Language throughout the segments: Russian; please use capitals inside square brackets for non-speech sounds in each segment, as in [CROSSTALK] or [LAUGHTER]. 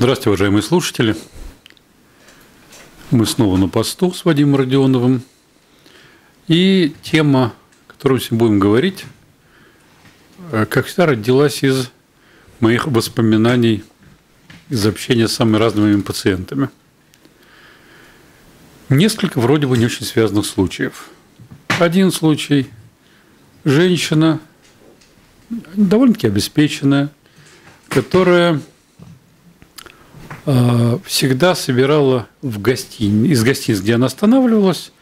Здравствуйте, уважаемые слушатели. Мы снова на посту с Вадимом Родионовым. И тема, о которой сегодня будем говорить, э, как всегда, родилась из моих воспоминаний, из общения с самыми разными пациентами. Несколько вроде бы не очень связанных случаев. Один случай – женщина, довольно-таки обеспеченная, которая всегда собирала в гостин... из гостиниц, где она останавливалась,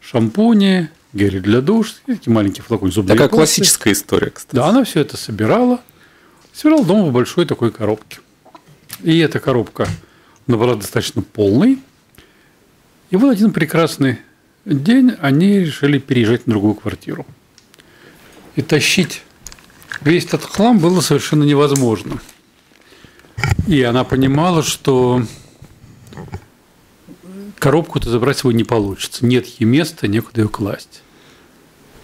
шампуни, гели для душ, эти маленькие флаконы зубные Такая пасты. классическая история, кстати. Да, она все это собирала. Собирала дома в большой такой коробке. И эта коробка она была достаточно полной. И вот один прекрасный день они решили переезжать на другую квартиру. И тащить весь этот хлам было совершенно невозможно – и она понимала, что коробку-то забрать свою не получится. Нет ей места, некуда ее класть.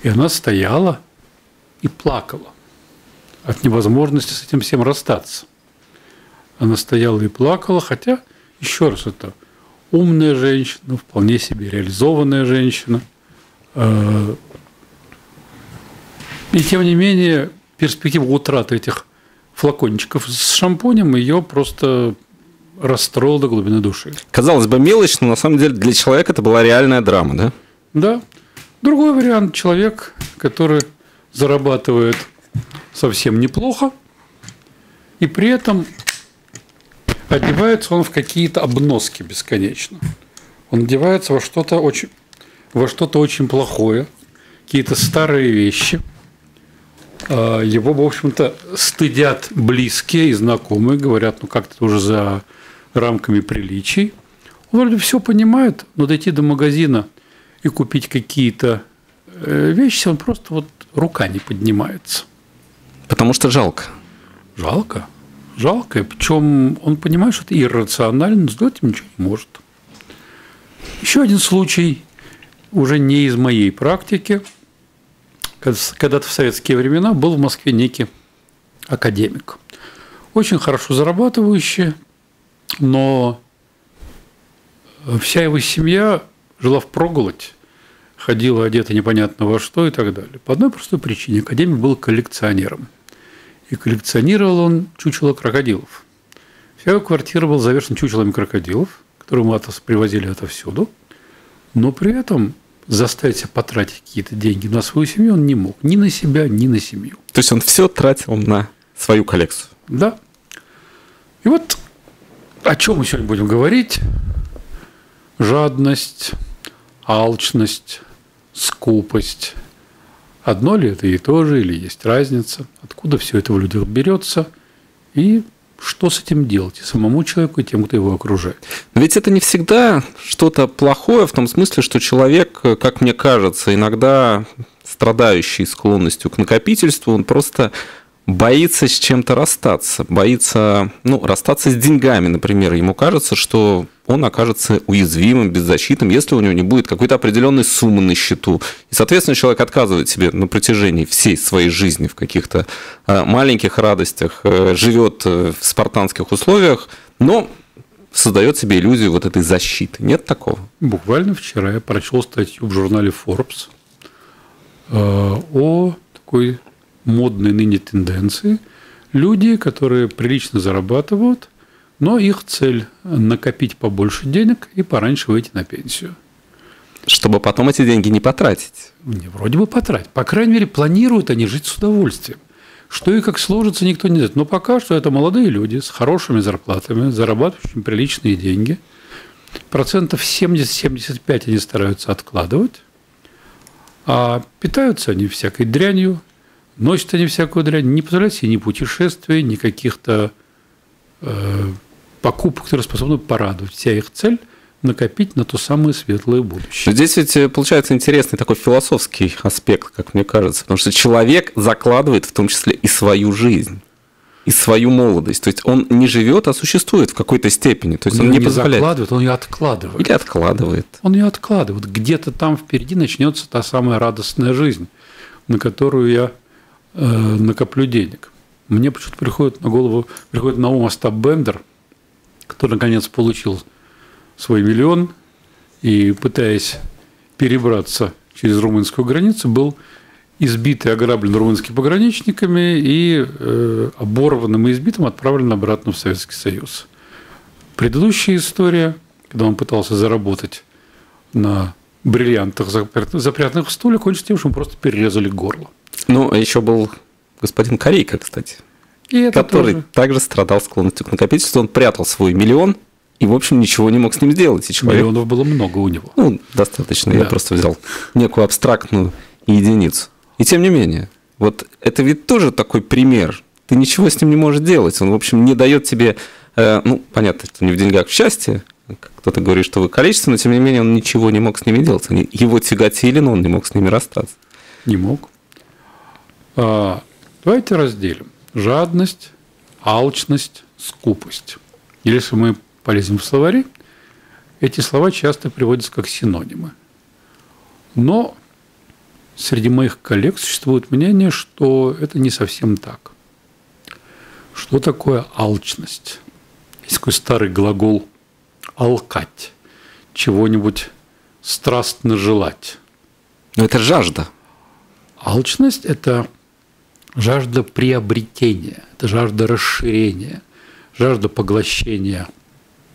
И она стояла и плакала от невозможности с этим всем расстаться. Она стояла и плакала, хотя, еще раз, это умная женщина, вполне себе реализованная женщина. Э, и тем не менее, перспектива утраты этих флакончиков с шампунем ее просто расстроил до глубины души. Казалось бы, мелочь, но на самом деле для человека это была реальная драма, да? Да. Другой вариант – человек, который зарабатывает совсем неплохо, и при этом одевается он в какие-то обноски бесконечно. Он одевается во что-то очень, во что-то очень плохое, какие-то старые вещи – его, в общем-то, стыдят близкие и знакомые, говорят, ну как то уже за рамками приличий. Он вроде все понимает, но дойти до магазина и купить какие-то э, вещи, он просто вот рука не поднимается. Потому что жалко. Жалко. Жалко. Причем он понимает, что это иррационально, но сделать ничего не может. Еще один случай, уже не из моей практики – когда-то в советские времена был в Москве некий академик. Очень хорошо зарабатывающий, но вся его семья жила в проголодь, ходила одета непонятно во что и так далее. По одной простой причине. Академик был коллекционером. И коллекционировал он чучело крокодилов. Вся его квартира была завершена чучелами крокодилов, которые мы привозили отовсюду. Но при этом заставить себя потратить какие-то деньги на свою семью он не мог. Ни на себя, ни на семью. То есть он все тратил на свою коллекцию. Да. И вот о чем мы сегодня будем говорить? Жадность, алчность, скупость. Одно ли это и то же, или есть разница? Откуда все это в людях берется? И что с этим делать и самому человеку, и тем, кто его окружает. Ведь это не всегда что-то плохое в том смысле, что человек, как мне кажется, иногда страдающий склонностью к накопительству, он просто боится с чем-то расстаться, боится, ну, расстаться с деньгами, например. Ему кажется, что он окажется уязвимым, беззащитным, если у него не будет какой-то определенной суммы на счету. И, соответственно, человек отказывает себе на протяжении всей своей жизни в каких-то э, маленьких радостях, э, живет э, в спартанских условиях, но создает себе иллюзию вот этой защиты. Нет такого? Буквально вчера я прочел статью в журнале Forbes о такой модной ныне тенденции. Люди, которые прилично зарабатывают, но их цель – накопить побольше денег и пораньше выйти на пенсию. Чтобы потом эти деньги не потратить. Не, вроде бы потратить. По крайней мере, планируют они жить с удовольствием. Что и как сложится, никто не знает. Но пока что это молодые люди с хорошими зарплатами, зарабатывающими приличные деньги. Процентов 70-75 они стараются откладывать. А питаются они всякой дрянью, Носят они всякую дрянь, не позволяют себе ни путешествий, ни каких-то э, покупок, которые способны порадовать. Вся их цель – накопить на то самое светлое будущее. Здесь ведь э, получается интересный такой философский аспект, как мне кажется, потому что человек закладывает в том числе и свою жизнь и свою молодость. То есть он не живет, а существует в какой-то степени. То есть он, он не, не позволяет. закладывает, он ее откладывает. Или откладывает. Он ее откладывает. Где-то там впереди начнется та самая радостная жизнь, на которую я Э, накоплю денег. Мне почему-то приходит на голову, приходит на ум Остап Бендер, кто наконец получил свой миллион и, пытаясь перебраться через румынскую границу, был избит и ограблен румынскими пограничниками и э, оборванным и избитым отправлен обратно в Советский Союз. Предыдущая история, когда он пытался заработать на бриллиантах, запрятанных в стуле, кончилась тем, что ему просто перерезали горло. Ну, а еще был господин Корейка, кстати, и который тоже. также страдал склонностью к накопительству. Он прятал свой миллион и, в общем, ничего не мог с ним сделать. И человек... Миллионов было много у него. Ну, достаточно. Да. Я просто взял некую абстрактную единицу. И тем не менее, вот это ведь тоже такой пример. Ты ничего с ним не можешь делать. Он, в общем, не дает тебе, э, ну, понятно, что не в деньгах счастье. Кто-то говорит, что вы количество, но тем не менее он ничего не мог с ними делать. Они его тяготили, но он не мог с ними расстаться. Не мог. А, давайте разделим. Жадность, алчность, скупость. Если мы полезем в словари, эти слова часто приводятся как синонимы. Но среди моих коллег существует мнение, что это не совсем так. Что такое алчность? Есть такой старый глагол «алкать», чего-нибудь страстно желать. Но это жажда. Алчность – это жажда приобретения, это жажда расширения, жажда поглощения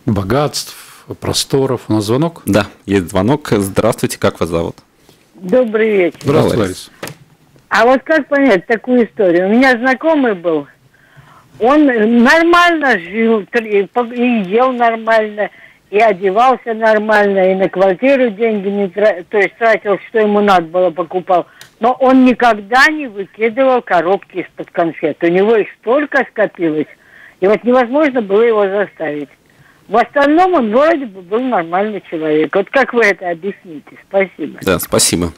богатств, просторов. У нас звонок? Да, есть звонок. Здравствуйте, как вас зовут? Добрый вечер. Здравствуйте, Ларис. А вот как понять такую историю? У меня знакомый был, он нормально жил, и ел нормально, и одевался нормально, и на квартиру деньги не тратил, то есть тратил, что ему надо было, покупал. Но он никогда не выкидывал коробки из-под конфет. У него их столько скопилось, и вот невозможно было его заставить. В остальном он вроде бы был нормальный человек. Вот как вы это объясните? Спасибо. Да, спасибо.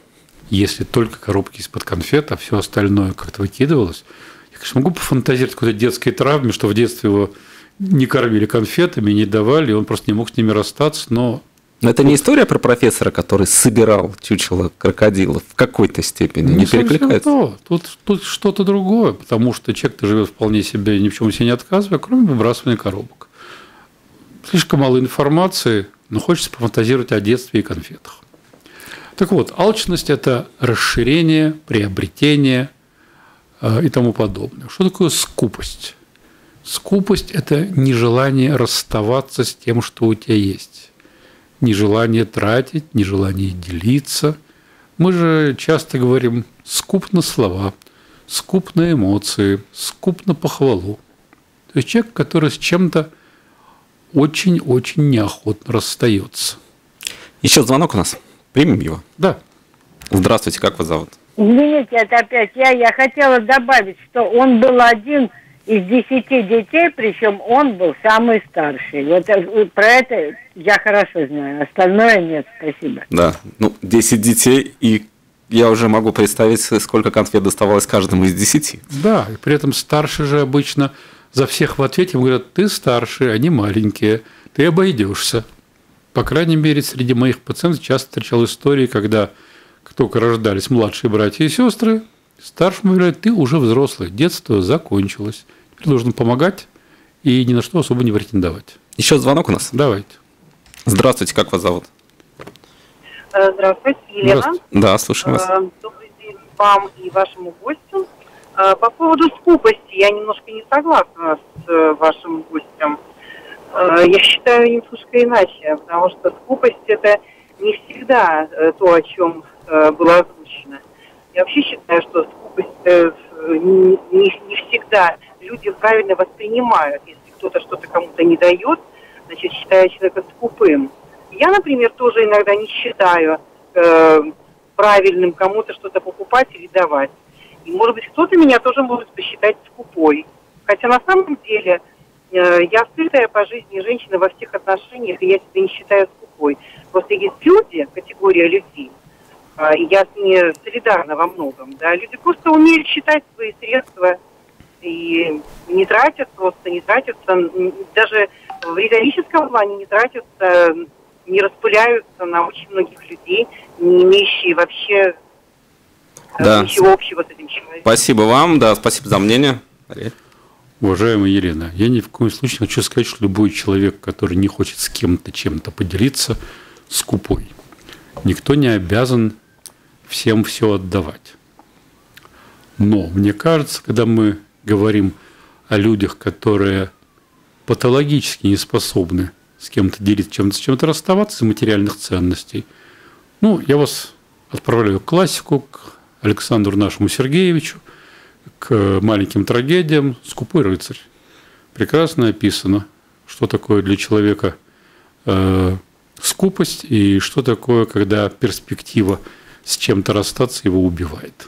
Если только коробки из-под конфет, а все остальное как-то выкидывалось, я, конечно, могу пофантазировать какой-то детской травме, что в детстве его не кормили конфетами, не давали, он просто не мог с ними расстаться, но но это не история про профессора, который собирал чучело крокодилов в какой-то степени, не, не перекликается? То. Тут, тут что-то другое, потому что человек-то живет вполне себе, ни в чем себе не отказывая, кроме выбрасывания коробок. Слишком мало информации, но хочется пофантазировать о детстве и конфетах. Так вот, алчность – это расширение, приобретение э, и тому подобное. Что такое скупость? Скупость – это нежелание расставаться с тем, что у тебя есть. Нежелание тратить, нежелание делиться. Мы же часто говорим «скуп на слова», «скуп на эмоции», «скуп на похвалу». То есть человек, который с чем-то очень-очень неохотно расстается. Еще звонок у нас. Примем его. Да. Здравствуйте, как вас зовут? Извините, это опять я. Я хотела добавить, что он был один из десяти детей, причем он был самый старший. Вот э, про это я хорошо знаю, остальное нет, спасибо. Да, ну, десять детей, и я уже могу представить, сколько конфет доставалось каждому из десяти. Да, и при этом старший же обычно за всех в ответе ему говорят, ты старший, они маленькие, ты обойдешься. По крайней мере, среди моих пациентов часто встречал истории, когда только рождались младшие братья и сестры, старшему говорят, ты уже взрослый, детство закончилось. Теперь должен помогать и ни на что особо не претендовать. Еще звонок у нас? Давайте. Здравствуйте, как вас зовут? Э, здравствуйте, Елена. Здравствуйте. Да, слушаю вас. Э, добрый день вам и вашему гостю. А, по поводу скупости я немножко не согласна с э, вашим гостем. Я считаю немножко иначе, потому что скупость это не всегда э, то, о чем э, было озвучено. Я вообще считаю, что скупость не, не всегда люди правильно воспринимают. Если кто-то что-то кому-то не дает, значит, считаю человека скупым. Я, например, тоже иногда не считаю э, правильным кому-то что-то покупать или давать. И, может быть, кто-то меня тоже может посчитать скупой. Хотя на самом деле э, я открытая по жизни женщина во всех отношениях, и я себя не считаю скупой. Просто есть люди, категория людей, э, я с ними солидарна во многом, да, люди просто умеют считать свои средства и не тратят просто, не тратятся, даже в риторическом плане не тратятся, не распыляются на очень многих людей, не имеющие вообще да. ничего общего с этим человеком. Спасибо вам, да, спасибо за мнение. Уважаемая Елена, я ни в коем случае хочу сказать, что любой человек, который не хочет с кем-то чем-то поделиться, скупой. Никто не обязан всем все отдавать. Но мне кажется, когда мы говорим о людях, которые патологически не способны с кем-то делиться чем-то, с чем-то расставаться из материальных ценностей, ну, я вас отправляю к классику, к Александру нашему Сергеевичу, к маленьким трагедиям «Скупой рыцарь». Прекрасно описано, что такое для человека э, скупость и что такое, когда перспектива с чем-то расстаться его убивает.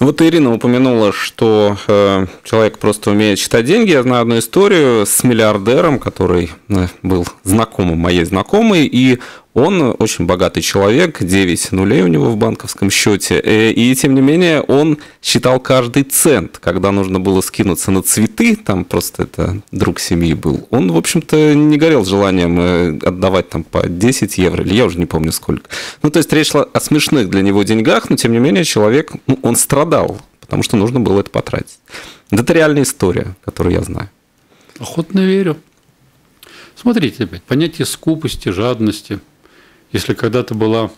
Ну, вот Ирина упомянула, что э, человек просто умеет считать деньги. Я знаю одну историю с миллиардером, который э, был знакомым моей знакомой, и он очень богатый человек, 9 нулей у него в банковском счете, э, и тем не менее он считал каждый цент, когда нужно было скинуться на цветы, там просто это друг семьи был. Он, в общем-то, не горел желанием э, отдавать там по 10 евро, или я уже не помню сколько. Ну, то есть речь шла о смешных для него деньгах, но тем не менее человек, ну, он страдал, потому что нужно было это потратить. Это реальная история, которую я знаю. Охотно верю. Смотрите опять, понятие скупости, жадности – если когда-то была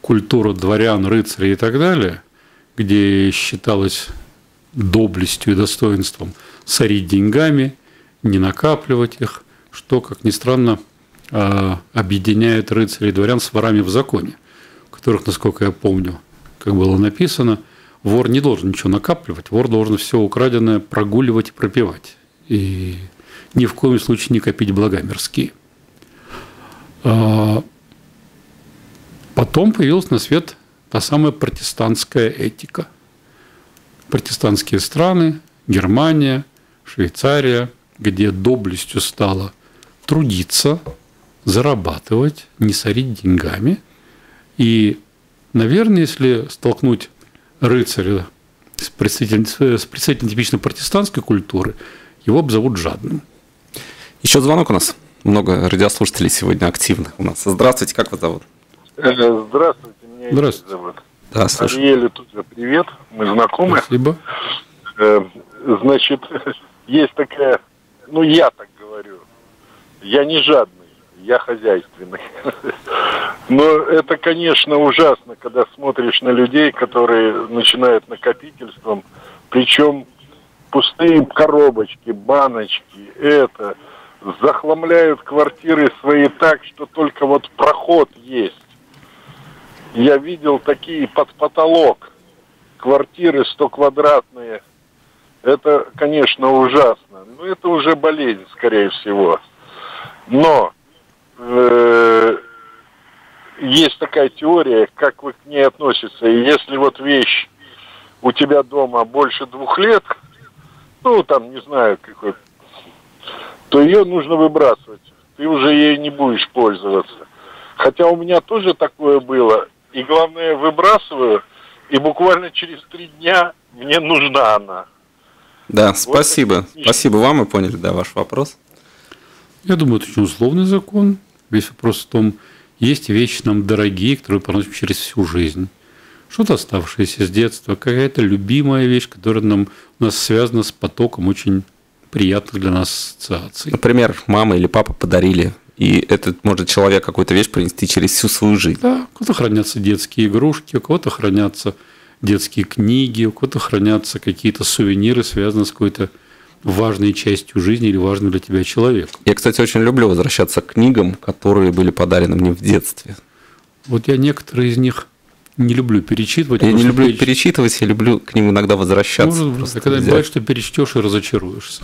культура дворян, рыцарей и так далее, где считалось доблестью и достоинством сорить деньгами, не накапливать их, что, как ни странно, а, объединяет рыцарей и дворян с ворами в законе, которых, насколько я помню, как было написано, вор не должен ничего накапливать, вор должен все украденное прогуливать и пропивать. И ни в коем случае не копить блага мирские – потом появилась на свет та самая протестантская этика. Протестантские страны, Германия, Швейцария, где доблестью стало трудиться, зарабатывать, не сорить деньгами. И, наверное, если столкнуть рыцаря с представителем, с представителем типично протестантской культуры, его обзовут жадным. Еще звонок у нас много радиослушателей сегодня активно у нас. Здравствуйте, как вас зовут? Э, здравствуйте, меня Здравствуйте. зовут. Да, слушай. Ариэле тоже привет, мы знакомы. Спасибо. Э, значит, [LAUGHS] есть такая, ну я так говорю, я не жадный, я хозяйственный. [LAUGHS] Но это, конечно, ужасно, когда смотришь на людей, которые начинают накопительством, причем пустые коробочки, баночки, это – захламляют квартиры свои так, что только вот проход есть. Я видел такие под потолок квартиры 100 квадратные. Это, конечно, ужасно. Но это уже болезнь, скорее всего. Но э, есть такая теория, как вы к ней относитесь. И если вот вещь у тебя дома больше двух лет, ну, там, не знаю, какой то ее нужно выбрасывать. Ты уже ей не будешь пользоваться. Хотя у меня тоже такое было. И главное, выбрасываю, и буквально через три дня мне нужна она. Да, вот спасибо. Это... Спасибо вам, мы поняли, да, ваш вопрос. Я думаю, это очень условный закон. Весь вопрос в том, есть вещи нам дорогие, которые проносим через всю жизнь. Что-то оставшееся с детства, какая-то любимая вещь, которая нам, у нас связана с потоком очень приятных для нас ассоциаций. Например, мама или папа подарили и этот может человек какую-то вещь принести через всю свою жизнь. Да, у кого-то хранятся детские игрушки, у кого-то хранятся детские книги, у кого-то хранятся какие-то сувениры, связанные с какой-то важной частью жизни или важным для тебя человеком. Я, кстати, очень люблю возвращаться к книгам, которые были подарены мне в детстве. Вот я некоторые из них не люблю перечитывать. Я не люблю переч... перечитывать, я люблю к ним иногда возвращаться. Может, когда бывает, что перечтешь и разочаруешься.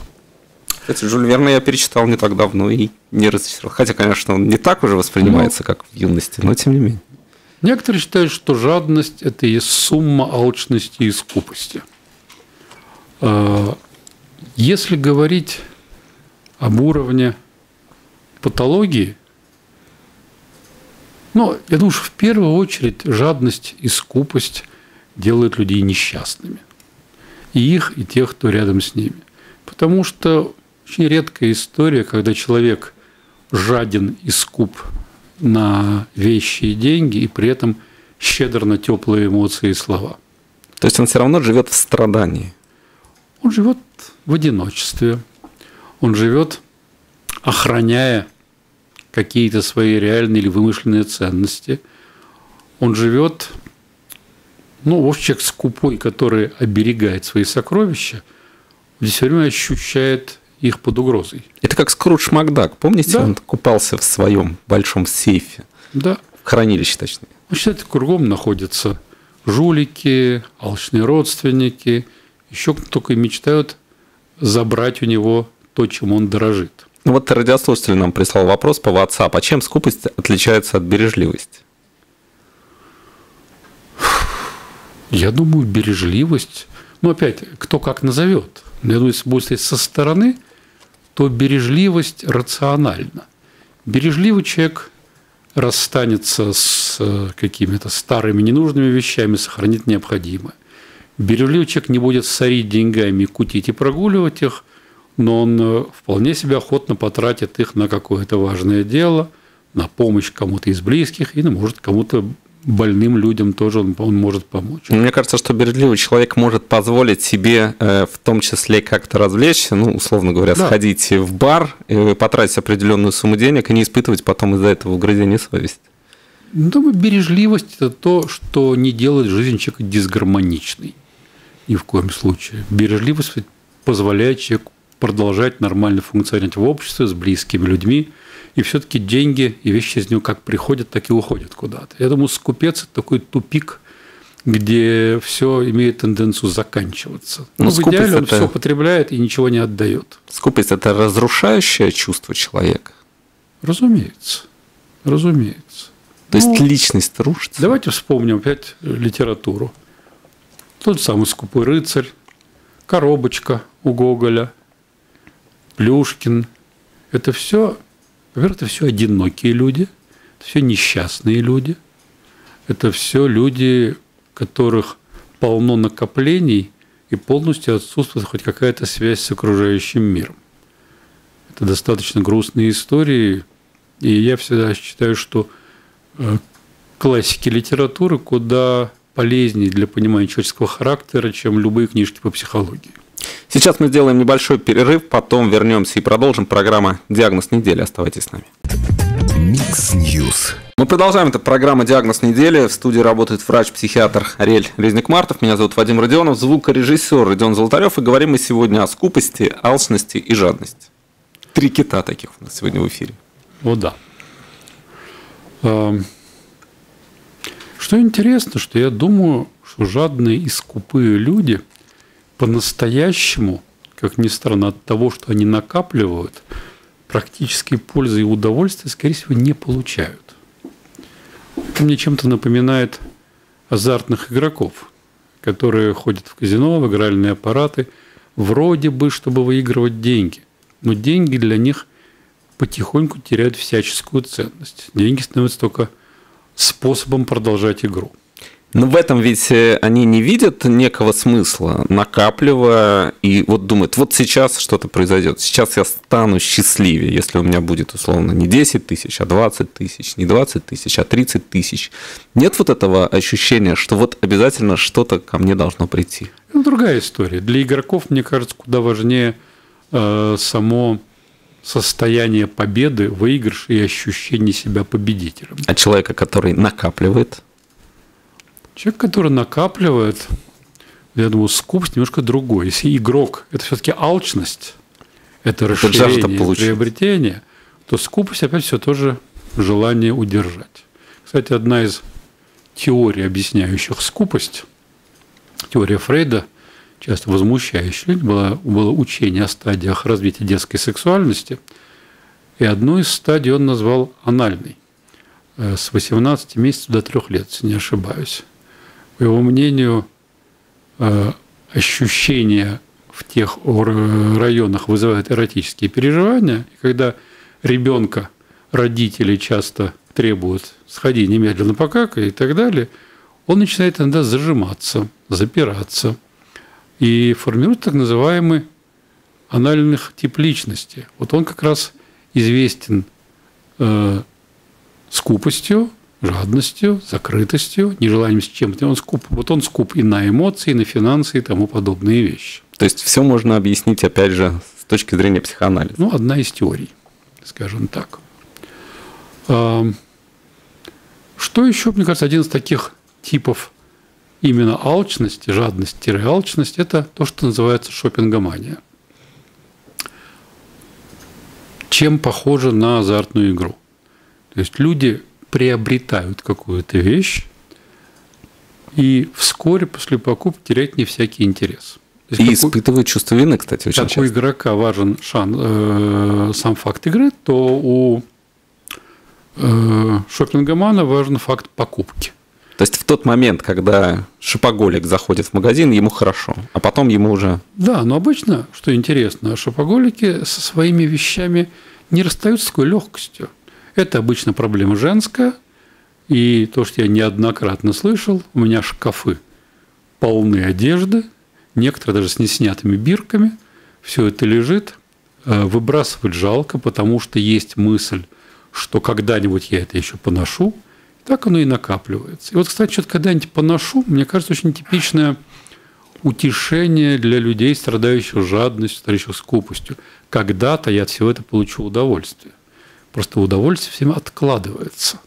Кстати, Жюль Верна я перечитал не так давно и не разочаровал. Хотя, конечно, он не так уже воспринимается, ну, как в юности, но тем не менее. Некоторые считают, что жадность – это и сумма алчности и скупости. А, если говорить об уровне патологии, ну, я думаю, что в первую очередь жадность и скупость делают людей несчастными. И их, и тех, кто рядом с ними. Потому что очень редкая история, когда человек жаден и скуп на вещи и деньги, и при этом щедр на теплые эмоции и слова. То есть он все равно живет в страдании. Он живет в одиночестве, он живет, охраняя какие-то свои реальные или вымышленные ценности. Он живет, ну, в общем, человек скупой, который оберегает свои сокровища, все время ощущает их под угрозой. Это как Скрудж Макдак. Помните, Да. он купался в своем большом сейфе, Да, в хранилище точнее. Считает, кругом находятся жулики, алчные родственники, еще только и мечтают забрать у него то, чем он дорожит. Ну вот радиослушатель нам прислал вопрос по WhatsApp. А чем скупость отличается от бережливости? Я думаю, бережливость, ну опять, кто как назовет. Я думаю, если будет стоять со стороны, то бережливость рациональна. Бережливый человек расстанется с э, какими-то старыми ненужными вещами, сохранит необходимое. Бережливый человек не будет сорить деньгами, кутить и прогуливать их, но он э, вполне себе охотно потратит их на какое-то важное дело, на помощь кому-то из близких или, может, кому-то больным людям тоже он, он может помочь. Мне кажется, что бережливый человек может позволить себе э, в том числе как-то развлечься, ну, условно говоря, Да. сходить в бар, э, потратить определенную сумму денег и не испытывать потом из-за этого угрызения совести. Ну, Думаю, бережливость – это то, что не делает жизнь человека дисгармоничной. Ни в коем случае. Бережливость позволяет человеку продолжать нормально функционировать в обществе с близкими людьми. И все-таки деньги и вещи из него как приходят, так и уходят куда-то. Я думаю, скупец – это такой тупик, где все имеет тенденцию заканчиваться. Но Ну, в скупость идеале он это- все потребляет и ничего не отдает. Скупость – это разрушающее чувство человека. Разумеется. Разумеется. То есть Ну, личность рушится. Давайте вспомним опять литературу. Тот самый «Скупой рыцарь», «Коробочка» у Гоголя, Плюшкин. Это все, во-первых, это все одинокие люди, это все несчастные люди, это все люди, которых полно накоплений и полностью отсутствует хоть какая-то связь с окружающим миром. Это достаточно грустные истории, и я всегда считаю, что э, классики литературы куда полезнее для понимания человеческого характера, чем любые книжки по психологии. Сейчас мы сделаем небольшой перерыв, потом вернемся и продолжим. Программа «Диагноз недели». Оставайтесь с нами. Mix News. Мы продолжаем. Это программа «Диагноз недели». В студии работает врач-психиатр Ариэль Резник-Мартов. Меня зовут Вадим Родионов, звукорежиссер Родион Золотарев. И говорим мы сегодня о скупости, алчности и жадности. Три кита таких у нас сегодня в эфире. О, да. Эм, Что интересно, что я думаю, что жадные и скупые люди по-настоящему, как ни странно, от того, что они накапливают, практической пользы и удовольствия, скорее всего, не получают. Это мне чем-то напоминает азартных игроков, которые ходят в казино, в игральные аппараты, вроде бы, чтобы выигрывать деньги. Но деньги для них потихоньку теряют всяческую ценность. Деньги становятся только способом продолжать игру. Но в этом ведь э, они не видят некого смысла, накапливая и вот думают, вот сейчас что-то произойдет, сейчас я стану счастливее, если у меня будет условно не 10 тысяч, а 20 тысяч, не 20 тысяч, а 30 тысяч. Нет вот этого ощущения, что вот обязательно что-то ко мне должно прийти. Это другая история. Для игроков, мне кажется, куда важнее э, само состояние победы, выигрыша и ощущение себя победителем. А человека, который накапливает, Человек, который накапливает, я думаю, скупость немножко другой. Если игрок – это все-таки алчность, это жажда расширение, приобретение, то скупость опять все тоже желание удержать. Кстати, одна из теорий, объясняющих скупость, теория Фрейда, часто возмущающая, было, было учение о стадиях развития детской сексуальности, и одну из стадий он назвал анальной, э, с 18 месяцев до 3 лет, если не ошибаюсь. По его мнению, э, ощущения в тех районах вызывают эротические переживания. И когда ребенка родители часто требуют «сходи немедленно покакай» и так далее, он начинает иногда зажиматься, запираться и формирует так называемый анальных тип личности. Вот он как раз известен э, скупостью, жадностью, закрытостью, нежеланием с чем-то. Он скуп, вот он скуп и на эмоции, и на финансы, и тому подобные вещи. То есть все можно объяснить, опять же, с точки зрения психоанализа. Ну, одна из теорий, скажем так. А, Что еще, мне кажется, один из таких типов именно алчности, жадность-алчность, это то, что называется шопингомания. Чем похоже на азартную игру? То есть люди приобретают какую-то вещь, и вскоре после покупки теряют не всякий интерес. И какой- испытывают чувство вины, кстати, очень как у часто. игрока важен шан, э, сам факт игры, то у э, шопингомана важен факт покупки. То есть в тот момент, когда шопоголик заходит в магазин, ему хорошо, а потом ему уже... Да, но обычно, что интересно, шопоголики со своими вещами не расстаются с такой легкостью. Это обычно проблема женская, и то, что я неоднократно слышал, у меня шкафы полны одежды, некоторые даже с неснятыми бирками, все это лежит, э, выбрасывать жалко, потому что есть мысль, что когда-нибудь я это еще поношу, так оно и накапливается. И вот, кстати, что-то когда-нибудь поношу, мне кажется, очень типичное утешение для людей, страдающих жадностью, страдающих скупостью. Когда-то я от всего этого получу удовольствие. Просто удовольствие всем откладывается.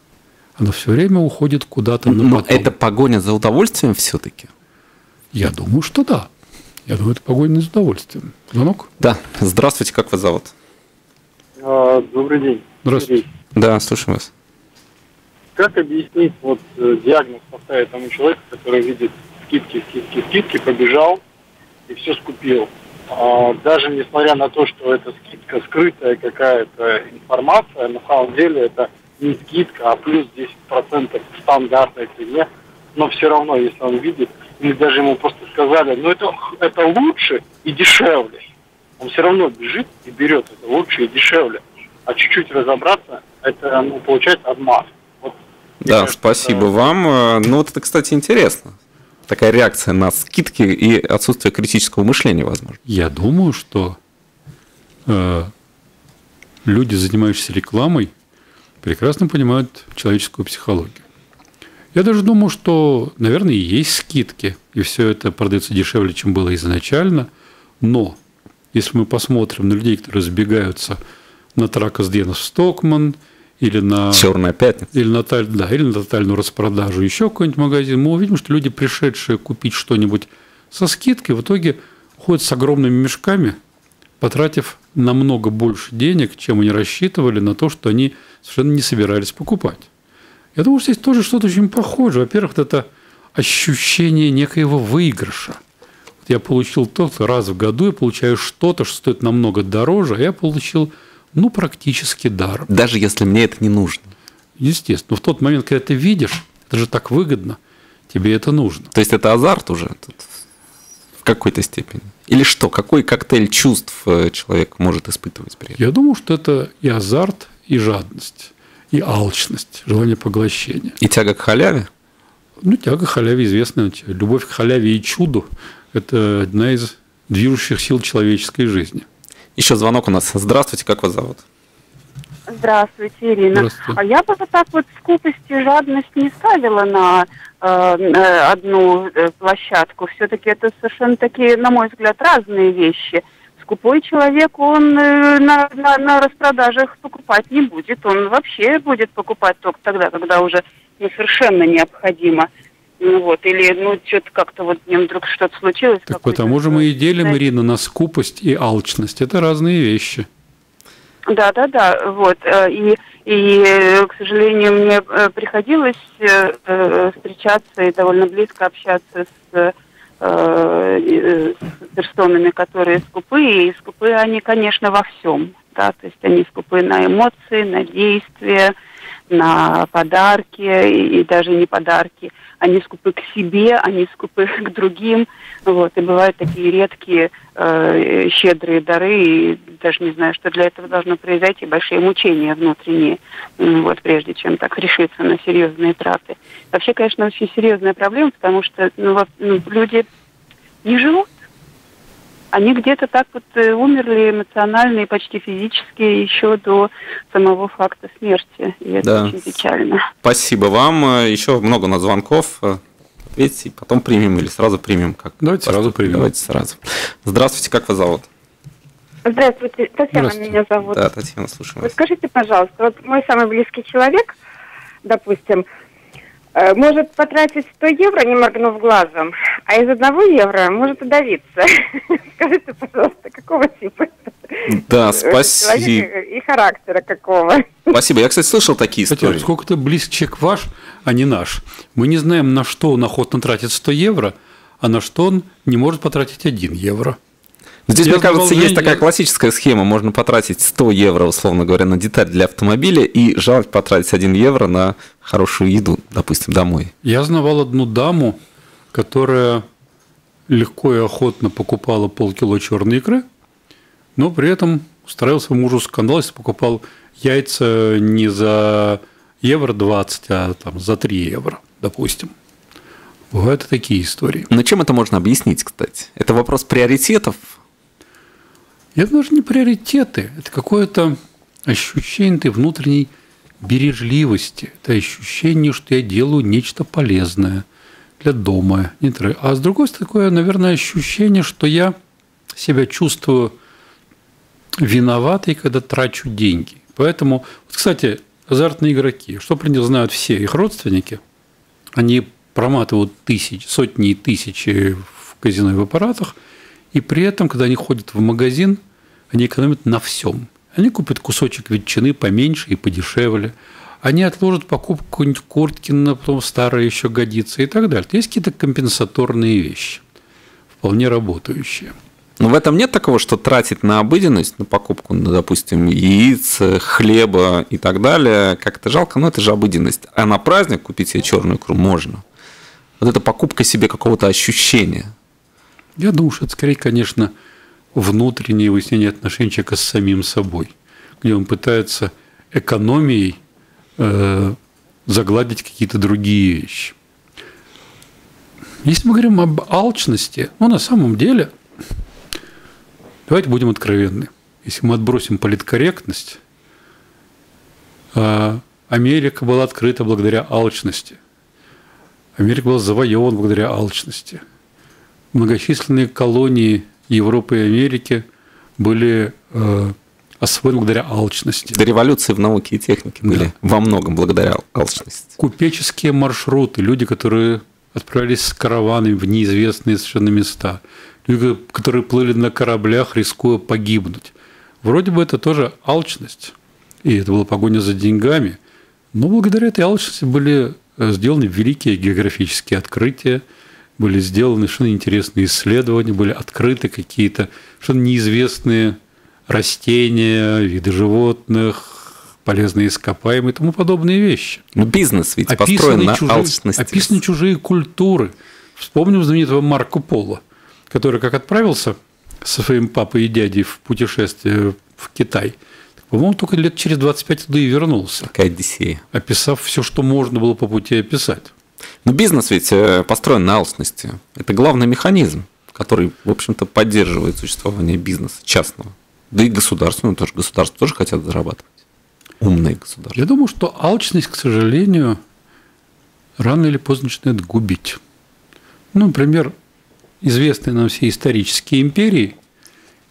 Оно все время уходит куда-то на Но потом. это погоня за удовольствием все-таки? Я думаю, что да. Я думаю, это погоня за удовольствием. Звонок? Да. Здравствуйте, как вас зовут? А, Добрый день. Здравствуйте. Сергей. Да, слушаем вас. Как объяснить вот э, диагноз поставить тому человеку, который видит скидки, скидки, скидки, побежал и все скупил? А, даже несмотря на то, что это скидка скрытая какая-то информация, на самом деле это не скидка, а плюс 10% к стандартной цене, но все равно, если он видит, или даже ему просто сказали, ну это, это лучше и дешевле, он все равно бежит и берет это лучше и дешевле. А чуть-чуть разобраться, это, ну, получается обман. Вот, Да, кажется, спасибо вам. Э, Ну, вот это, кстати, интересно. Такая реакция на скидки и отсутствие критического мышления, возможно. Я думаю, что э, люди, занимающиеся рекламой, прекрасно понимают человеческую психологию. Я даже думаю, что, наверное, есть скидки, и все это продается дешевле, чем было изначально. Но если мы посмотрим на людей, которые сбегаются на Тракос Денов Стокман или на Черная пятница. или на, да, или на тотальную распродажу еще какой-нибудь магазин, мы увидим, что люди, пришедшие купить что-нибудь со скидкой, в итоге ходят с огромными мешками, потратив намного больше денег, чем они рассчитывали на то, что они совершенно не собирались покупать. Я думаю, что здесь тоже что-то очень похоже. Во-первых, это ощущение некоего выигрыша. Вот я получил то, раз в году я получаю что-то, что стоит намного дороже, а я получил, ну, практически даром. Даже если мне это не нужно. Естественно. Но в тот момент, когда ты видишь, это же так выгодно, тебе это нужно. То есть это азарт уже тут в какой-то степени. Или что? Какой коктейль чувств э, человек может испытывать при этом? Я думаю, что это и азарт, и жадность, и алчность, желание поглощения. И тяга к халяве? Ну, тяга к халяве известная. Любовь к халяве и чуду – это одна из движущих сил человеческой жизни. Еще звонок у нас. Здравствуйте, как вас зовут? Здравствуйте, Ирина. Здравствуйте. А я бы вот так вот скупость и жадность не ставила на э, э, одну э, площадку. Все-таки это совершенно такие, на мой взгляд, разные вещи. Скупой человек, он э, на, на, на распродажах покупать не будет. Он вообще будет покупать только тогда, когда уже ну, совершенно необходимо. Ну вот, или ну что-то как-то вот в нем вдруг что-то случилось. Так потому же мы и делим, знаете, Ирина, на скупость и алчность. Это разные вещи. Да, да, да, вот. э, И, и э, к сожалению, мне э, приходилось встречаться и довольно близко общаться с, с персонами, которые скупые. И скупые они, конечно, во всем. Да, то есть они скупы на эмоции, на действия, на подарки и, и даже не подарки. Они скупы к себе, они скупы [LAUGHS] к другим. Вот, и бывают такие редкие э, щедрые дары, и даже не знаю, что для этого должно произойти, большие мучения внутренние, вот, прежде чем так решиться на серьезные траты. Вообще, конечно, очень серьезная проблема, потому что ну, вот, ну, люди не живут. Они где-то так вот э, умерли эмоционально и почти физически еще до самого факта смерти. И это Да. очень печально. Спасибо вам. Еще много у нас звонков. Э, ответить, и потом примем или сразу примем? Как Давайте сразу примем. Давайте сразу. Здравствуйте, как вас зовут? Здравствуйте, Татьяна Здравствуйте. меня зовут. Да, Татьяна, слушаем Вот вас. скажите, пожалуйста, вот мой самый близкий человек, допустим, может потратить 100 евро, не моргнув глазом, а из одного евро может удавиться. [LAUGHS] Скажите, пожалуйста, какого типа Да, спасибо. человек и характера какого? Спасибо. Я, кстати, слышал такие Кстати, истории. сколько-то близкий человек ваш, а не наш. Мы не знаем, на что он охотно тратит 100 евро, а на что он не может потратить 1 евро. Здесь, Я мне кажется, задолжение- есть такая классическая схема. Можно потратить 100 евро, условно говоря, на деталь для автомобиля и жаль потратить 1 евро на хорошую еду, допустим, домой. Я знавал одну даму, которая легко и охотно покупала полкило черной икры, но при этом устраивал своему мужу скандал, если покупал яйца не за евро 20, а там за 3 евро, допустим. Бывают и такие истории. Но чем это можно объяснить, кстати? Это вопрос приоритетов. Это даже не приоритеты, это какое-то ощущение этой внутренней бережливости, это ощущение, что я делаю нечто полезное для дома. А с другой стороны, такое, наверное, ощущение, что я себя чувствую виноватой, когда трачу деньги. Поэтому, вот, кстати, азартные игроки, что про них знают все их родственники, они проматывают тысячи, сотни и тысячи в казино и в аппаратах, и при этом, когда они ходят в магазин, они экономят на всем. Они купят кусочек ветчины поменьше и подешевле. Они отложат покупку какой-нибудь куртки, на потом старая еще годится и так далее. Есть какие-то компенсаторные вещи, вполне работающие. Но в этом нет такого, что тратить на обыденность, на покупку, ну, допустим, яиц, хлеба и так далее, как-то жалко, но это же обыденность. А на праздник купить себе черную икру можно. Вот это покупка себе какого-то ощущения. Я думаю, что это скорее, конечно, внутреннее выяснение отношений человека с самим собой, где он пытается экономией э, загладить какие-то другие вещи. Если мы говорим об алчности, ну, на самом деле, давайте будем откровенны. Если мы отбросим политкорректность, э, Америка была открыта благодаря алчности. Америка была завоевана благодаря алчности многочисленные колонии Европы и Америки были э, освоены благодаря алчности. До революции в науке и технике были во многом благодаря алчности. Купеческие маршруты, люди, которые отправлялись с караванами в неизвестные совершенно места, люди, которые плыли на кораблях, рискуя погибнуть. Вроде бы это тоже алчность, и это была погоня за деньгами, но благодаря этой алчности были э, сделаны великие географические открытия, были сделаны совершенно интересные исследования, были открыты какие-то совершенно неизвестные растения, виды животных, полезные ископаемые и тому подобные вещи. Ну, бизнес ведь построен на чужие, алчности. описаны чужие культуры. Вспомним знаменитого Марко Поло, который как отправился со своим папой и дядей в путешествие в Китай, по-моему, только лет через 25 туда и вернулся, Какая Одиссея. описав все, что можно было по пути описать. Но бизнес ведь э, построен на алчности. Это главный механизм, который, в общем-то, поддерживает существование бизнеса частного. Да и государственного тоже. Государства тоже хотят зарабатывать. Умные государства. Я думаю, что алчность, к сожалению, рано или поздно начинает губить. Ну, например, известные нам все исторические империи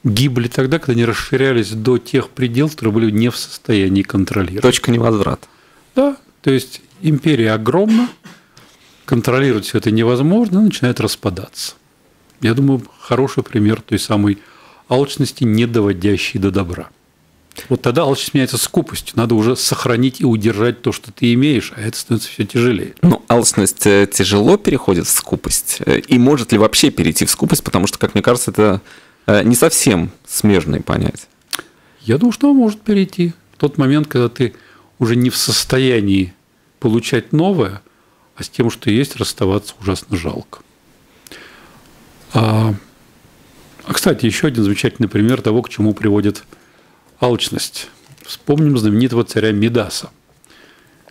гибли тогда, когда они расширялись до тех пределов, которые были не в состоянии контролировать. Точка невозврата. Да, то есть империя огромна, контролировать все это невозможно, начинает распадаться. Я думаю, хороший пример той самой алчности, не доводящей до добра. Вот тогда алчность меняется скупостью. Надо уже сохранить и удержать то, что ты имеешь, а это становится все тяжелее. Ну, алчность э, тяжело переходит в скупость. Э, И может ли вообще перейти в скупость? Потому что, как мне кажется, это э, не совсем смежные понятия. Я думаю, что может перейти в тот момент, когда ты уже не в состоянии получать новое, а с тем, что есть, расставаться ужасно жалко. А, а, кстати, еще один замечательный пример того, к чему приводит алчность. Вспомним знаменитого царя Мидаса,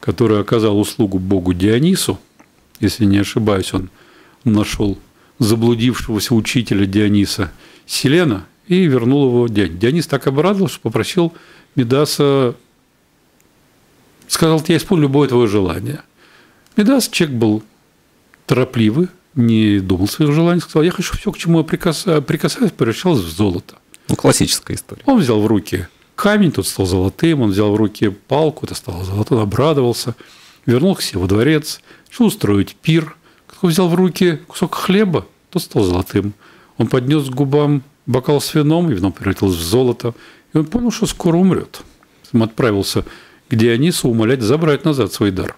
который оказал услугу богу Дионису. Если не ошибаюсь, он нашел заблудившегося учителя Диониса Селена и вернул его Дионис. Дионис так обрадовался, что попросил Медаса, сказал, я исполню любое твое желание. Медас человек был торопливый, не думал своих желаний, сказал, я хочу все, к чему я прикасаюсь, прикасаюсь превращалось в золото. Ну, классическая история. Он взял в руки камень, тот стал золотым, он взял в руки палку, это стало золотым, обрадовался, вернул к себе во дворец, решил устроить пир. Кто взял в руки кусок хлеба, тот стал золотым. Он поднес к губам бокал с вином, и вино превратилось в золото. И он понял, что скоро умрет. Он отправился к Дионису умолять забрать назад свой дар.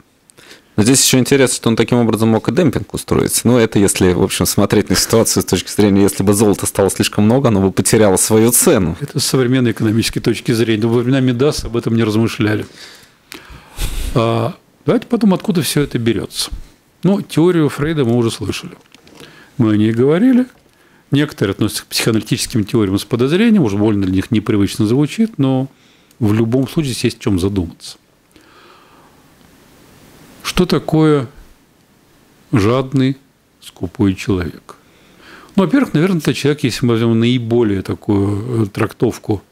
Здесь еще интересно, что он таким образом мог и демпинг устроить. Ну, это если, в общем, смотреть на ситуацию с точки зрения, если бы золота стало слишком много, оно бы потеряло свою цену. Это с современной экономической точки зрения. Но во времена Медаса об этом не размышляли. А давайте потом, откуда все это берется. Ну, теорию Фрейда мы уже слышали. Мы о ней говорили. Некоторые относятся к психоаналитическим теориям с подозрением, уже больно для них непривычно звучит, но в любом случае есть о чем задуматься. Что такое жадный, скупой человек? Ну, во-первых, наверное, это человек, если мы возьмем наиболее такую э, трактовку,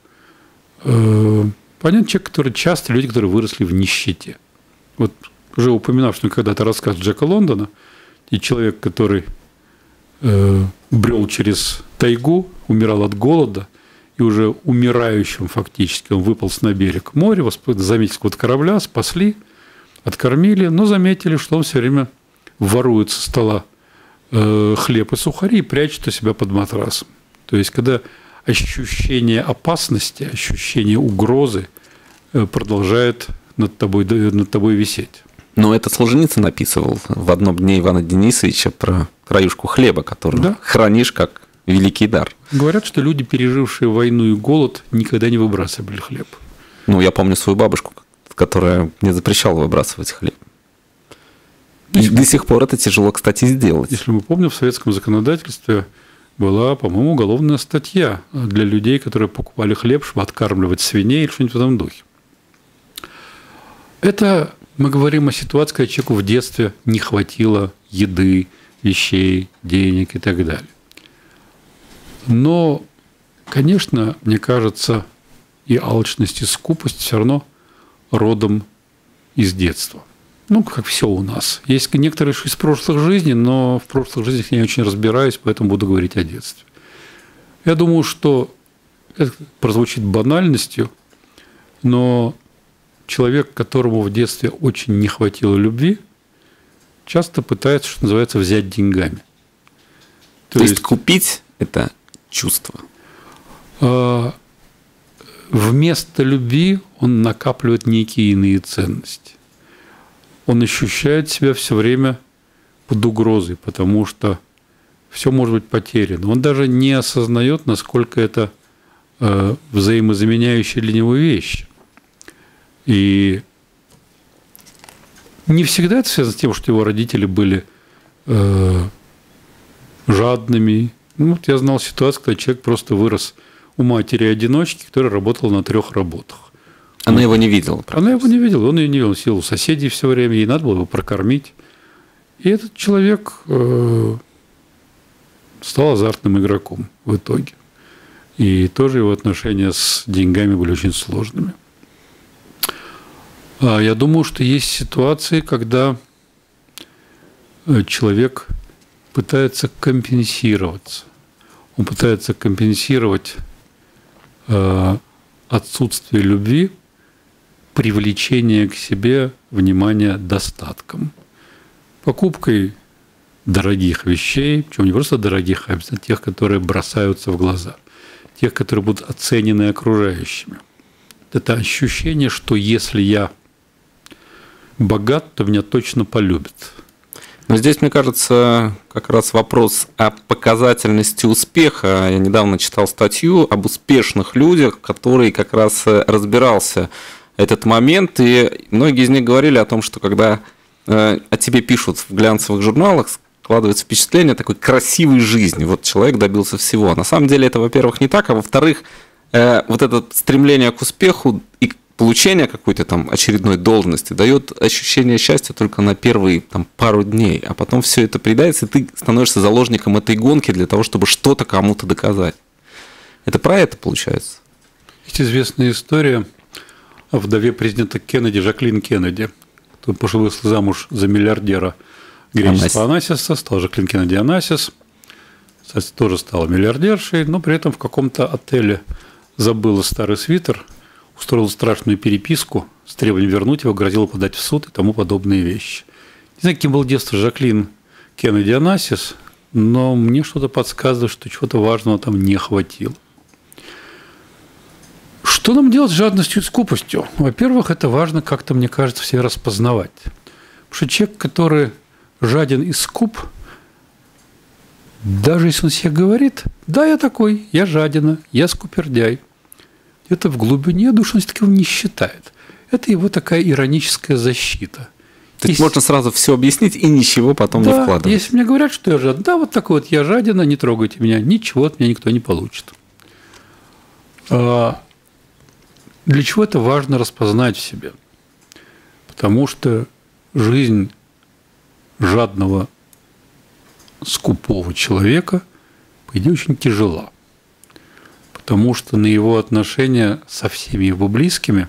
э, понятно, человек, который часто люди, которые выросли в нищете. Вот уже упоминавший когда-то рассказ Джека Лондона, и человек, который э, брел через тайгу, умирал от голода, и уже умирающим фактически он выполз на берег моря, заметил вот корабля, спасли – откормили, но заметили, что он все время ворует со стола э, хлеб и сухари и прячет у себя под матрасом. То есть, когда ощущение опасности, ощущение угрозы э, продолжает над тобой, над тобой висеть. Но это Солженицын написывал в одном дне Ивана Денисовича про краюшку хлеба, который да? хранишь как великий дар. Говорят, что люди, пережившие войну и голод, никогда не выбрасывали хлеб. Ну, я помню свою бабушку, которая не запрещала выбрасывать хлеб. И до сих пор это тяжело, кстати, сделать. Если мы помним, в советском законодательстве была, по-моему, уголовная статья для людей, которые покупали хлеб, чтобы откармливать свиней или что-нибудь в этом духе. Это мы говорим о ситуации, когда человеку в детстве не хватило еды, вещей, денег и так далее. Но, конечно, мне кажется, и алчность, и скупость все равно родом из детства. Ну, как все у нас. Есть некоторые из прошлых жизней, но в прошлых жизнях я не очень разбираюсь, поэтому буду говорить о детстве. Я думаю, что это прозвучит банальностью, но человек, которому в детстве очень не хватило любви, часто пытается, что называется, взять деньгами. То, То есть, есть купить это чувство. А, вместо любви он накапливает некие иные ценности. Он ощущает себя все время под угрозой, потому что все может быть потеряно. Он даже не осознает, насколько это э, взаимозаменяющие для него вещи. И не всегда это связано с тем, что его родители были э, жадными. Ну, вот я знал ситуацию, когда человек просто вырос – у матери-одиночки, которая работала на трех работах. Она его не видела. Она его не видела, он ее не видел. Он сидел у соседей все время, ей надо было его прокормить. И этот человек э, стал азартным игроком в итоге. И тоже его отношения с деньгами были очень сложными. А я думаю, что есть ситуации, когда э, человек пытается компенсироваться. Он пытается компенсировать отсутствие любви, привлечение к себе внимания достатком. Покупкой дорогих вещей, причем не просто дорогих, а тех, которые бросаются в глаза, тех, которые будут оценены окружающими. Это ощущение, что если я богат, то меня точно полюбят. Но здесь, мне кажется, как раз вопрос о показательности успеха. Я недавно читал статью об успешных людях, который как раз э, разбирался этот момент, и многие из них говорили о том, что когда э, о тебе пишут в глянцевых журналах, складывается впечатление такой красивой жизни. Вот человек добился всего. На самом деле это, во-первых, не так, а во-вторых, э, вот это стремление к успеху и получение какой-то там очередной должности дает ощущение счастья только на первые там, пару дней, а потом все это придается, и ты становишься заложником этой гонки для того, чтобы что-то кому-то доказать. Это про это получается. Есть известная история о вдове президента Кеннеди, Жаклин Кеннеди, кто пошел замуж за миллиардера греческого Анасиса, стал Жаклин Дионасис. Кстати, тоже стала миллиардершей, но при этом в каком-то отеле забыла старый свитер, устроила страшную переписку с требованием вернуть его, грозила подать в суд и тому подобные вещи. Не знаю, каким было детство Жаклин Кеннеди Анасис, но мне что-то подсказывает, что чего-то важного там не хватило. Что нам делать с жадностью и скупостью? Во-первых, это важно как-то, мне кажется, все распознавать. Потому что человек, который жаден и скуп – даже если он себе говорит, да, я такой, я жадина, я скупердяй, это в глубине души он таки не считает. Это его такая ироническая защита. То есть можно сразу все объяснить и ничего потом да, не вкладывать. Если мне говорят, что я жаден, да, вот такой вот я жадина, не трогайте меня, ничего от меня никто не получит. А для чего это важно распознать в себе? Потому что жизнь жадного скупого человека, по идее, очень тяжела. Потому что на его отношения со всеми его близкими,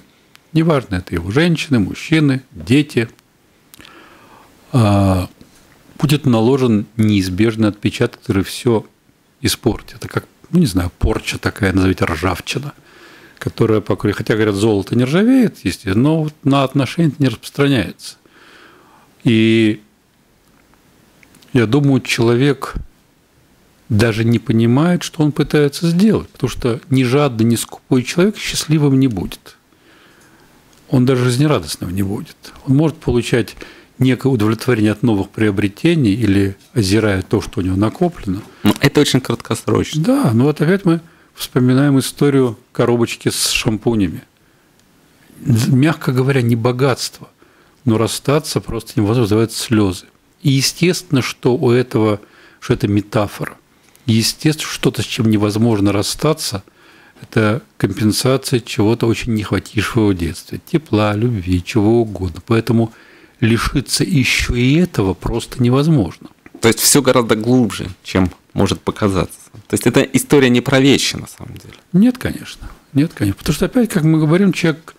неважно, это его женщины, мужчины, дети, а, будет наложен неизбежный отпечаток, который все испортит. Это как, ну не знаю, порча такая, назовите ржавчина, которая покрывает, хотя говорят, золото не ржавеет, естественно, но на отношения не распространяется. И я думаю, человек даже не понимает, что он пытается сделать, потому что ни жадный, ни скупой человек счастливым не будет. Он даже жизнерадостным не будет. Он может получать некое удовлетворение от новых приобретений или озирая то, что у него накоплено. Но это очень краткосрочно. Да, но вот опять мы вспоминаем историю коробочки с шампунями. Мягко говоря, не богатство, но расстаться просто невозможно вызывает слезы. И естественно, что у этого, что это метафора. Естественно, что-то, с чем невозможно расстаться, это компенсация чего-то очень нехватившего в детстве. Тепла, любви, чего угодно. Поэтому лишиться еще и этого просто невозможно. То есть все гораздо глубже, чем может показаться. То есть это история не про вещи, на самом деле. Нет, конечно. Нет, конечно. Потому что опять, как мы говорим, человек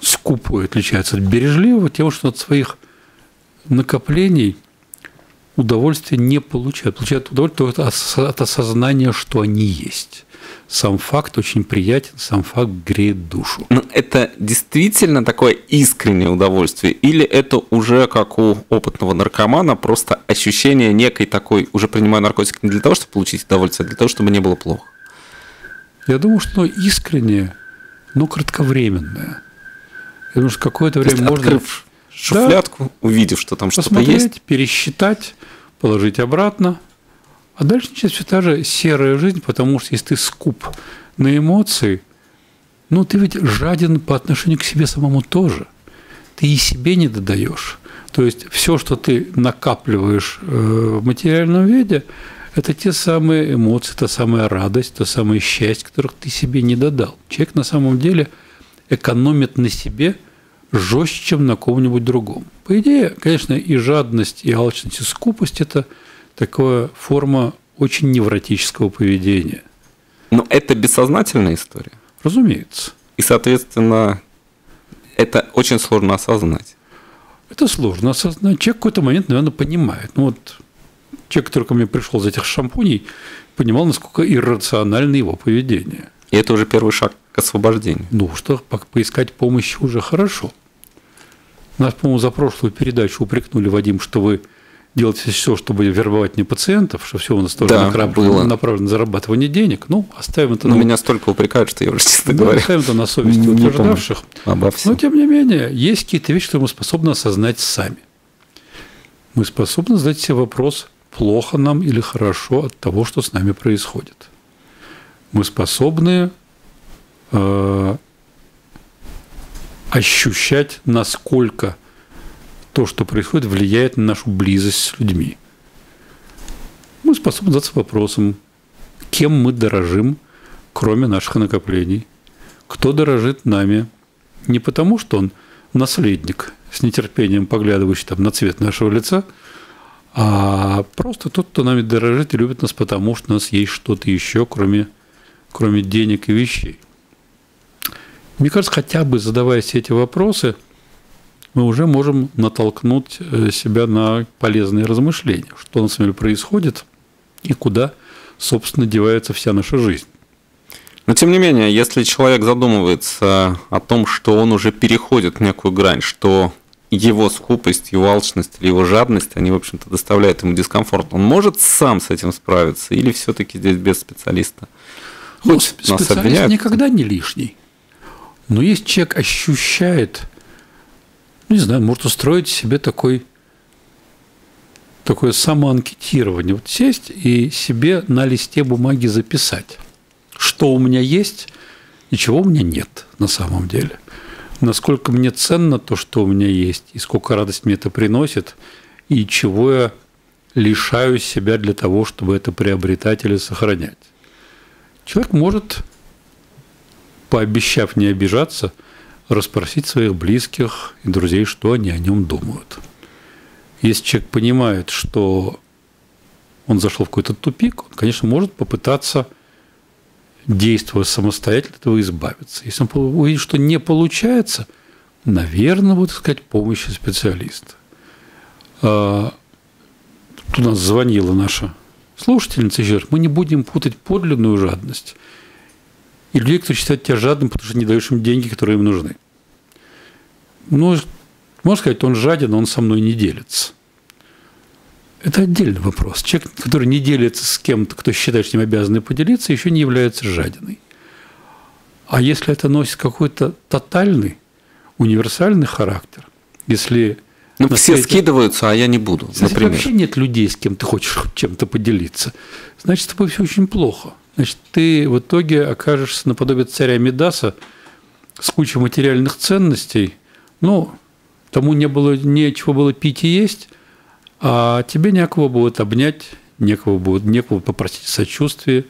скупой отличается от бережливого тем, что от своих накоплений удовольствие не получают. Получают удовольствие только от осознания, что они есть. Сам факт очень приятен, сам факт греет душу. Но это действительно такое искреннее удовольствие? Или это уже, как у опытного наркомана, просто ощущение некой такой, уже принимаю наркотик не для того, чтобы получить удовольствие, а для того, чтобы не было плохо? Я думаю, что искреннее, но кратковременное. Думаю, что какое-то время можно... Открыв шуфлядку, да. увидев, что там что-то есть. пересчитать, положить обратно. А дальше начинается все та же серая жизнь, потому что если ты скуп на эмоции, ну ты ведь жаден по отношению к себе самому тоже. Ты и себе не додаешь. То есть все, что ты накапливаешь э, в материальном виде, это те самые эмоции, та самая радость, то самое счастье, которых ты себе не додал. Человек на самом деле экономит на себе – жестче, чем на ком-нибудь другом. По идее, конечно, и жадность, и алчность, и скупость – это такая форма очень невротического поведения. Но это бессознательная история? Разумеется. И, соответственно, это очень сложно осознать. Это сложно осознать. Человек в какой-то момент, наверное, понимает. Ну вот человек, который ко мне пришел из этих шампуней, понимал, насколько иррационально его поведение. И это уже первый шаг к освобождению. Ну, что поискать помощи уже хорошо. Нас, по-моему, за прошлую передачу упрекнули, Вадим, что вы делаете все, чтобы вербовать не пациентов, что все у нас тоже да, направлено, направлено на зарабатывание денег. Ну, оставим это... Но на... меня столько упрекают, что я уже, честно да, говоря, оставим это на совести не утверждавших. Обо всем. Но, тем не менее, есть какие-то вещи, которые мы способны осознать сами. Мы способны задать себе вопрос, плохо нам или хорошо от того, что с нами происходит. Мы способны э, ощущать, насколько то, что происходит, влияет на нашу близость с людьми. Мы способны задаться вопросом, кем мы дорожим, кроме наших накоплений. Кто дорожит нами не потому, что он наследник, с нетерпением поглядывающий там на цвет нашего лица, а просто тот, кто нами дорожит и любит нас, потому что у нас есть что-то еще, кроме, кроме денег и вещей. Мне кажется, хотя бы задавая все эти вопросы, мы уже можем натолкнуть э, себя на полезные размышления, что на самом деле происходит и куда, собственно, девается вся наша жизнь. Но тем не менее, если человек задумывается о том, что он уже переходит некую грань, что его скупость, его алчность или его жадность, они, в общем-то, доставляют ему дискомфорт, он может сам с этим справиться или все-таки здесь без специалиста? Ну, специалист нас обвиняют. никогда не лишний. Но если человек ощущает, ну, не знаю, может устроить себе такой такое самоанкетирование. Вот сесть и себе на листе бумаги записать, что у меня есть и чего у меня нет на самом деле. Насколько мне ценно то, что у меня есть, и сколько радость мне это приносит, и чего я лишаю себя для того, чтобы это приобретать или сохранять. Человек может, пообещав не обижаться, расспросить своих близких и друзей, что они о нем думают. Если человек понимает, что он зашел в какой-то тупик, он, конечно, может попытаться, действуя самостоятельно, от этого избавиться. Если он увидит, что не получается, наверное, будет искать помощи специалиста. А, тут у нас звонила наша слушательница еще раз. Мы не будем путать подлинную жадность и людей, кто считает тебя жадным, потому что не даешь им деньги, которые им нужны. Ну, можно сказать, он жаден, он со мной не делится. Это отдельный вопрос. Человек, который не делится с кем-то, кто считает, что им обязаны поделиться, еще не является жадиной. А если это носит какой-то тотальный, универсальный характер, если ну, все свете... скидываются, а я не буду, если например. вообще нет людей, с кем ты хочешь чем-то поделиться, значит, с тобой все очень плохо. Значит, ты в итоге окажешься наподобие царя Медаса с кучей материальных ценностей, ну, тому не было, нечего было пить и есть, а тебе некого будет обнять, некого будет, некого попросить сочувствия,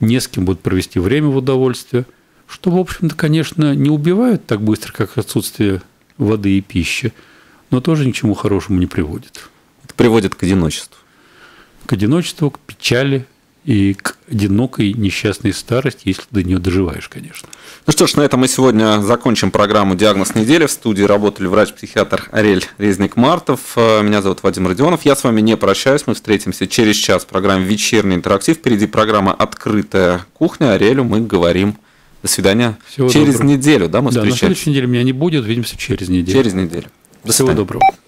не с кем будет провести время в удовольствие, что, в общем-то, конечно, не убивает так быстро, как отсутствие воды и пищи, но тоже ни к чему хорошему не приводит. Это приводит к одиночеству. К одиночеству, к печали – и к одинокой несчастной старости, если до нее доживаешь, конечно. Ну что ж, на этом мы сегодня закончим программу «Диагноз недели». В студии работали врач-психиатр Арель Резник-Мартов. Меня зовут Вадим Родионов. Я с вами не прощаюсь. Мы встретимся через час в программе «Вечерний интерактив». Впереди программа «Открытая кухня». Арелю мы говорим до свидания. Всего через доброго. неделю, да, мы да, встречаемся? на следующей неделе меня не будет. Увидимся через неделю. Через неделю. До Всего свидания. доброго.